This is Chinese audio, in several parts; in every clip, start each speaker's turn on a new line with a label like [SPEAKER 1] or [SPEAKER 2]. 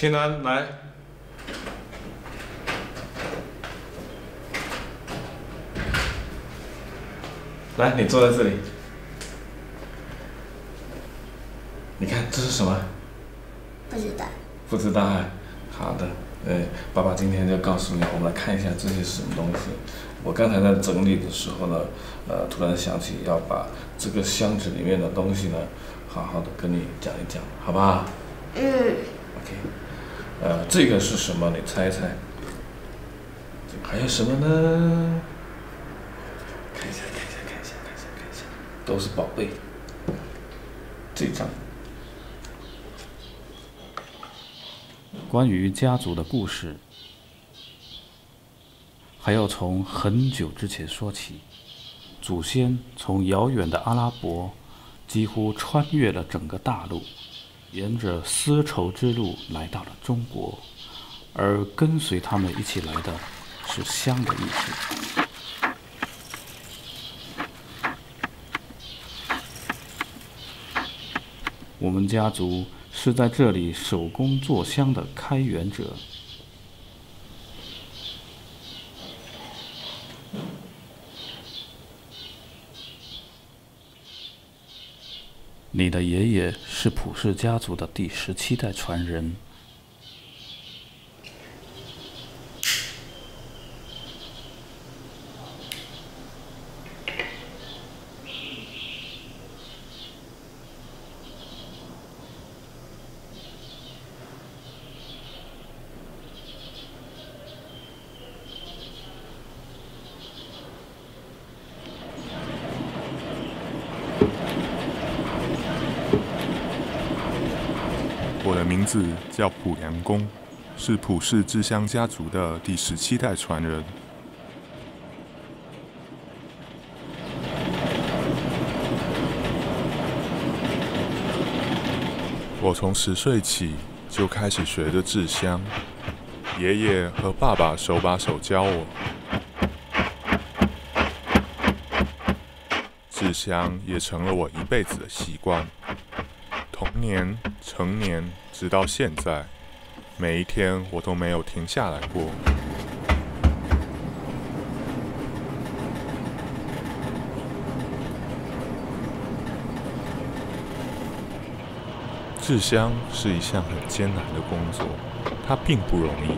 [SPEAKER 1] 青兰来，来，你坐在这里。你看这是什么？
[SPEAKER 2] 不知道。
[SPEAKER 1] 不知道啊。好的，呃，爸爸今天就告诉你，我们来看一下这些是什么东西。我刚才在整理的时候呢，呃，突然想起要把这个箱子里面的东西呢，好好的跟你讲一讲，好不好？
[SPEAKER 2] 嗯。
[SPEAKER 1] OK，呃，这个是什么？你猜猜。还有什么呢？看一下，看一下，看一下，看一下，看一下，都是宝贝。这张。
[SPEAKER 3] 关于家族的故事，还要从很久之前说起。祖先从遥远的阿拉伯，几乎穿越了整个大陆，沿着丝绸之路来到了中国，而跟随他们一起来的是香的意思。我们家族。是在这里手工做香的开源者。你的爷爷是普氏家族的第十七代传人。
[SPEAKER 4] 名字叫普阳公，是普氏制香家族的第十七代传人。我从十岁起就开始学着制香，爷爷和爸爸手把手教我。制香也成了我一辈子的习惯。年、成年。直到现在，每一天我都没有停下来过。制香是一项很艰难的工作，它并不容易。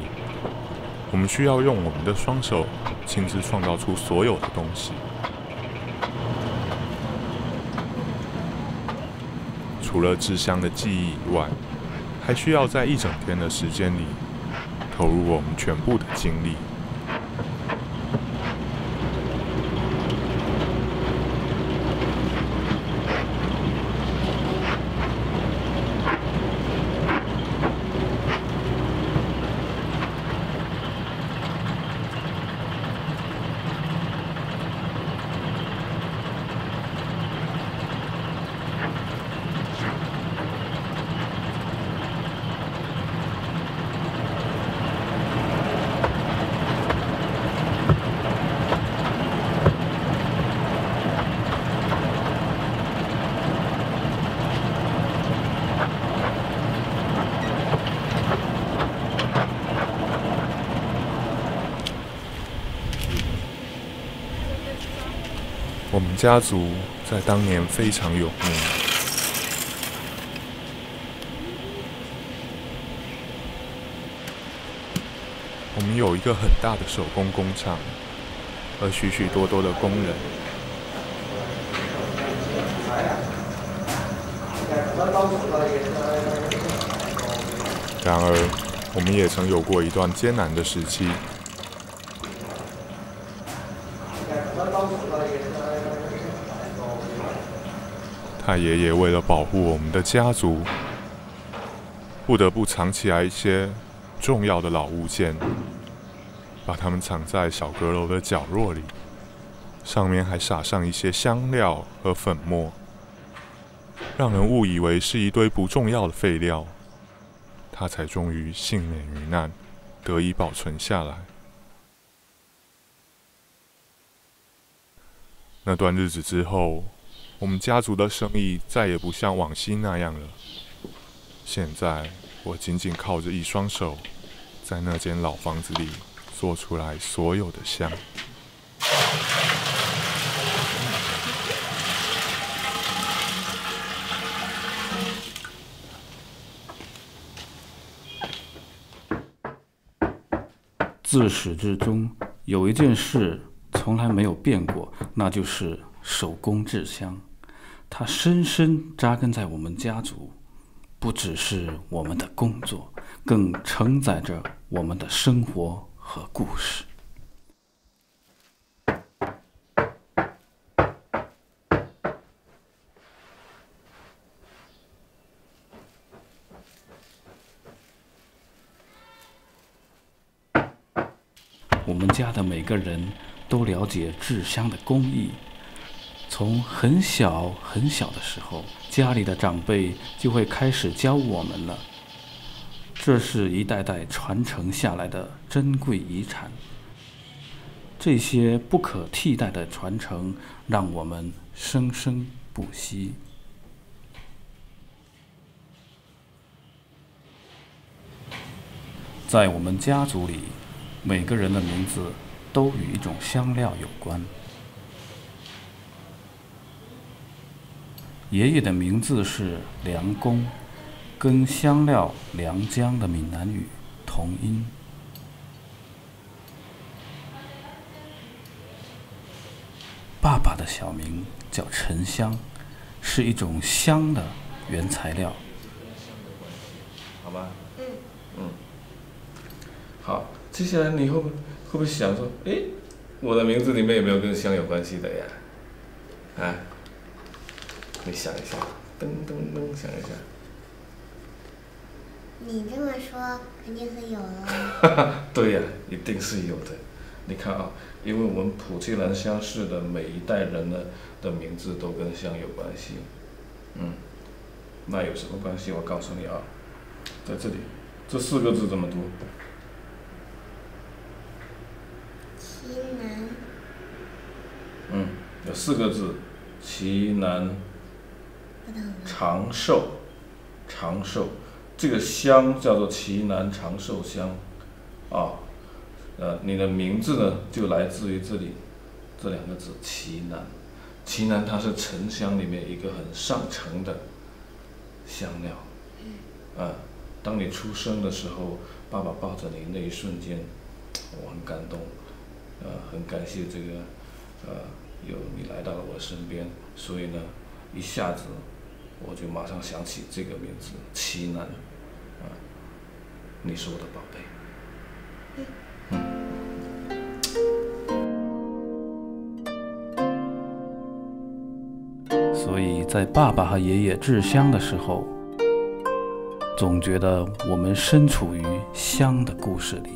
[SPEAKER 4] 我们需要用我们的双手亲自创造出所有的东西。除了制香的记忆以外，还需要在一整天的时间里投入我们全部的精力。我们家族在当年非常有名。我们有一个很大的手工工厂，和许许多多的工人。然而，我们也曾有过一段艰难的时期。他爷爷为了保护我们的家族，不得不藏起来一些重要的老物件，把它们藏在小阁楼的角落里，上面还撒上一些香料和粉末，让人误以为是一堆不重要的废料，他才终于幸免于难，得以保存下来。那段日子之后。我们家族的生意再也不像往昔那样了。现在我仅仅靠着一双手，在那间老房子里做出来所有的香。
[SPEAKER 3] 自始至终，有一件事从来没有变过，那就是手工制香。它深深扎根在我们家族，不只是我们的工作，更承载着我们的生活和故事。我们家的每个人都了解制香的工艺。从很小很小的时候，家里的长辈就会开始教我们了。这是一代代传承下来的珍贵遗产。这些不可替代的传承，让我们生生不息。在我们家族里，每个人的名字都与一种香料有关。爷爷的名字是梁公，跟香料梁姜的闽南语同音。爸爸的小名叫沉香，是一种香的原材料。
[SPEAKER 1] 好吧？嗯嗯。好，接下来你会不会会不会想说，哎，我的名字里面有没有跟香有关系的呀？啊？你想一下，噔噔噔，想一下。
[SPEAKER 2] 你这么说，肯定是有
[SPEAKER 1] 了。对呀，一定是有的。你看啊，因为我们普济兰乡市的每一代人呢的名字都跟乡有关系。嗯，那有什么关系？我告诉你啊，在这里，这四个字怎么读？
[SPEAKER 2] 奇南。
[SPEAKER 1] 嗯，有四个字，奇南。长寿，长寿，这个香叫做奇南长寿香，啊，呃，你的名字呢就来自于这里，这两个字奇南，奇南它是沉香里面一个很上乘的香料，啊，当你出生的时候，爸爸抱着你那一瞬间，我很感动，呃，很感谢这个，呃，有你来到了我身边，所以呢，一下子。我就马上想起这个名字，奇楠，啊，你是我的宝贝。
[SPEAKER 3] 所以在爸爸和爷爷制香的时候，总觉得我们身处于香的故事里。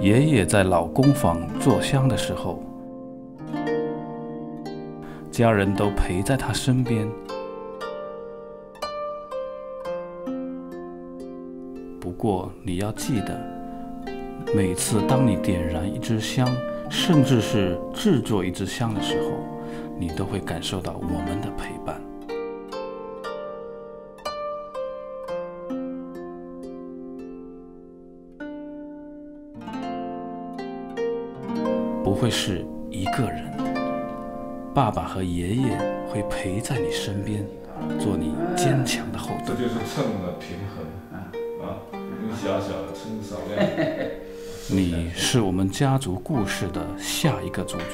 [SPEAKER 3] 爷爷在老工坊做香的时候。家人都陪在他身边。不过你要记得，每次当你点燃一支香，甚至是制作一支香的时候，你都会感受到我们的陪伴。会是一个人。爸爸和爷爷会陪在你身边，做你坚强的后盾。
[SPEAKER 1] 这就是秤的平衡啊！用小小的称少量。
[SPEAKER 3] 你是我们家族故事的下一个主角。